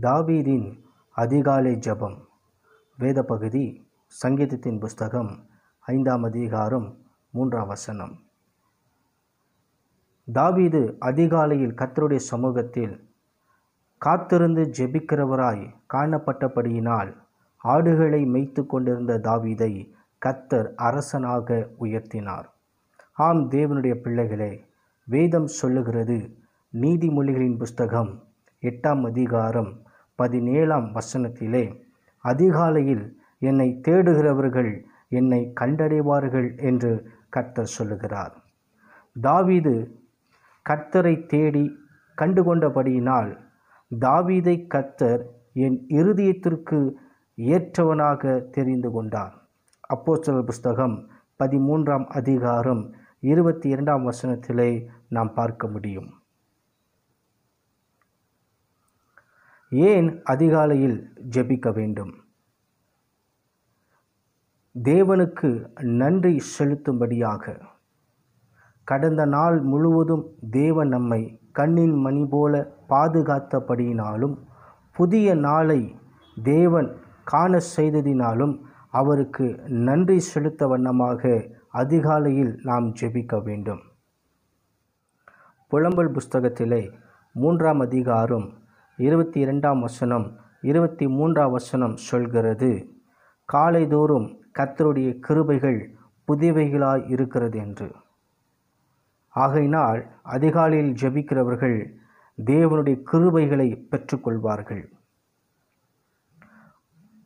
தாவீதின் அதிகாலை ஜெபம். வேத பகுதி சங்கீதத்தின் புஸ்தகம் ஐந்தாம் அதிகாரம் மூன்றாம் வசனம். தாவீது அதிகாலையில் கத்தருடைய சமூகத்தில் காத்திருந்து ஜெபிக்கிறவராய் காணப்பட்டபடியினால் ஆடுகளை மேய்த்து கொண்டிருந்த தாவீதை கத்தர் அரசனாக உயர்த்தினார். ஆம் தேவனுடைய பிள்ளைகளே வேதம் சொல்லுகிறது நீதிமொழிகளின் புஸ்தகம் எட்டாம் அதிகாரம் பதினேழாம் வசனத்திலே அதிகாலையில் என்னை தேடுகிறவர்கள் என்னை கண்டடைவார்கள் என்று கர்த்தர் சொல்லுகிறார். தாவீது கர்த்தரை தேடி கண்டுகொண்டபடியினால் தாவீதை கர்த்தர் என் இருதயத்திற்கு ஏற்றவனாக தெரிந்து கொண்டார். அப்போஸ்தலர் புஸ்தகம் பதிமூன்றாம் அதிகாரம் இருபத்தி இரண்டாம் வசனத்திலே நாம் பார்க்க முடியும். ஏன் அதிகாலையில் ஜெபிக்க வேண்டும்? தேவனுக்கு நன்றி செலுத்தும்படியாக கடந்த நாள் முழுவதும் தேவன் நம்மை கண்ணின் மணி போல பாதுகாத்தபடியினாலும் புதிய நாளை தேவன் காண செய்ததினாலும் அவருக்கு நன்றி செலுத்த வண்ணமாக அதிகாலையில் நாம் ஜெபிக்க வேண்டும். புலம்பல் புஸ்தகத்திலே மூன்றாம் அதிகாரம் இருபத்தி இரண்டாம் வசனம் இருபத்தி மூன்றாம் வசனம் சொல்கிறது காலைதோறும் கத்தருடைய கிருபைகள் புதிவைகளாய் இருக்கிறது என்று. ஆகையினால் அதிகாலையில் ஜெபிக்கிறவர்கள் தேவனுடைய கிருபைகளை பெற்றுக்கொள்வார்கள்.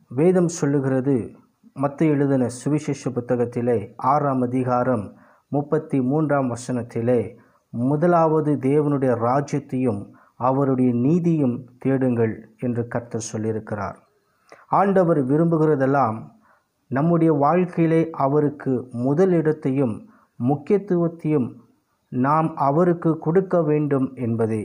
வேதம் சொல்லுகிறது மத்த எழுதின சுவிசேஷ புத்தகத்திலே ஆறாம் அதிகாரம் முப்பத்தி மூன்றாம் வசனத்திலே முதலாவது தேவனுடைய ராஜ்யத்தையும் அவருடைய நீதியும் தேடுங்கள் என்று கர்த்தர் சொல்லியிருக்கிறார். ஆண்டவர் விரும்புகிறதெல்லாம் நம்முடைய வாழ்க்கையிலே அவருக்கு முதலிடத்தையும் முக்கியத்துவத்தையும் நாம் அவருக்கு கொடுக்க வேண்டும் என்பதே.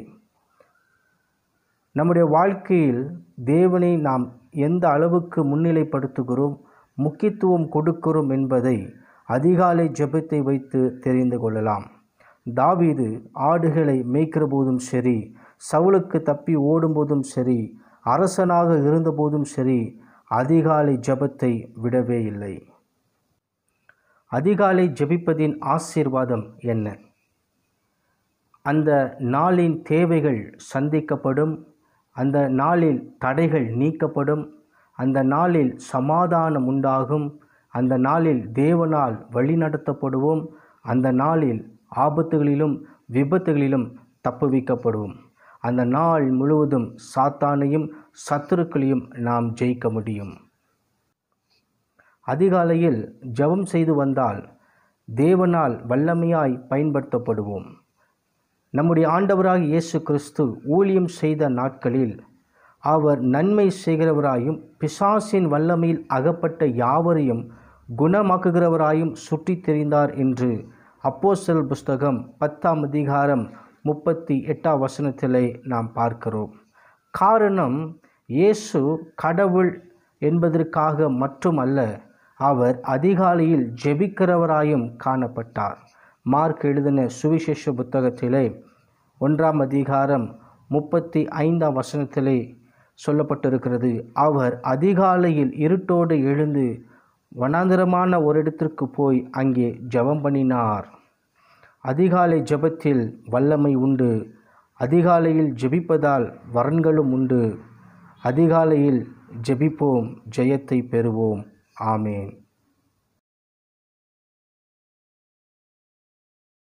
நம்முடைய வாழ்க்கையில் தேவனை நாம் எந்த அளவுக்கு முன்னிலைப்படுத்துகிறோம் முக்கியத்துவம் கொடுக்கிறோம் என்பதை அதிகாலை ஜெபத்தை வைத்து தெரிந்து கொள்ளலாம். தாவீது ஆடுகளை மேய்க்கிற போதும் சரி சவுலுக்கு தப்பி ஓடும்போதும் சரி அரசனாக இருந்தபோதும் சரி அதிகாலை ஜெபத்தை விடவே இல்லை. அதிகாலை ஜெபிப்பதின் ஆசீர்வாதம் என்ன? அந்த நாளின் தேவைகள் சந்திக்கப்படும் அந்த நாளில் தடைகள் நீக்கப்படும் அந்த நாளில் சமாதானம் உண்டாகும் அந்த நாளில் தேவனால் வழிநடத்தப்படுவோம் அந்த நாளில் ஆபத்துகளிலும் விபத்துகளிலும் தப்புவிக்கப்படுவோம். அந்த நாள் முழுவதும் சாத்தானையும் சத்துருக்களையும் நாம் ஜெயிக்க முடியும். அதிகாலையில் ஜெபம் செய்து வந்தால் தேவனால் வல்லமையாய் பயன்படுத்தப்படுவோம். நம்முடைய ஆண்டவராக இயேசு கிறிஸ்து ஊழியம் செய்த நாட்களில் அவர் நன்மை செய்கிறவராயும் பிசாசின் வல்லமையில் அகப்பட்ட யாவரையும் குணமாக்குகிறவராயும் சுற்றித் தெரிந்தார் என்று அப்போசல் புஸ்தகம் பத்தாம் அதிகாரம் முப்பத்தி எட்டாம் வசனத்திலே நாம் பார்க்கிறோம். காரணம் இயேசு கடவுள் என்பதற்காக மட்டுமல்ல அவர் அதிகாலையில் ஜெபிக்கிறவராயும் காணப்பட்டார். மார்க் எழுதின சுவிசேஷ புத்தகத்திலே ஒன்றாம் அதிகாரம் முப்பத்தி ஐந்தாம் வசனத்திலே சொல்லப்பட்டிருக்கிறது அவர் அதிகாலையில் இருட்டோடு எழுந்து வனாந்திரமான ஒரு இடத்திற்கு போய் அங்கே ஜெபம் பண்ணினார். அதிகாலை ஜெபத்தில் வல்லமை உண்டு. அதிகாலையில் ஜெபிப்பதால் வரன்களும் உண்டு. அதிகாலையில் ஜெபிப்போம் ஜெயத்தை பெறுவோம். ஆமேன்.